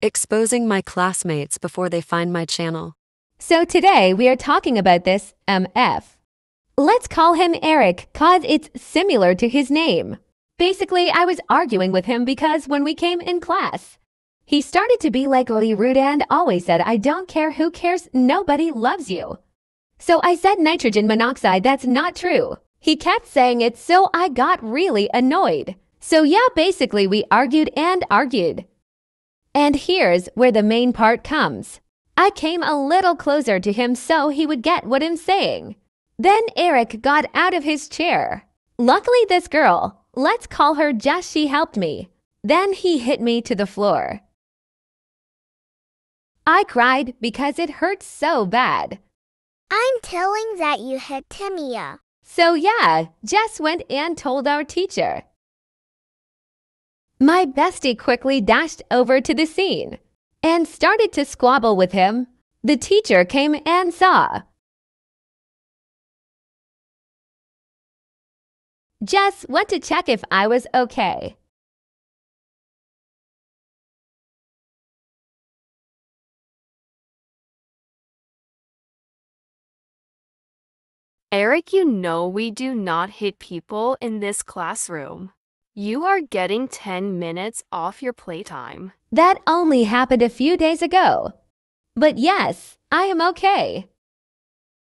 exposing my classmates before they find my channel. So today we are talking about this MF. Let's call him Eric cause it's similar to his name. Basically, I was arguing with him because when we came in class, he started to be like really rude and always said, I don't care who cares, nobody loves you. So I said nitrogen monoxide, that's not true. He kept saying it, so I got really annoyed. So yeah, basically we argued and argued. And here's where the main part comes. I came a little closer to him so he would get what I'm saying. Then Eric got out of his chair. Luckily, this girl, let's call her Jess, she helped me. Then he hit me to the floor. I cried because it hurt so bad. I'm telling that you hit Timia. So yeah, Jess went and told our teacher. My bestie quickly dashed over to the scene and started to squabble with him. The teacher came and saw. Jess went to check if I was okay. Eric, you know we do not hit people in this classroom. You are getting 10 minutes off your playtime. That only happened a few days ago. But yes, I am okay.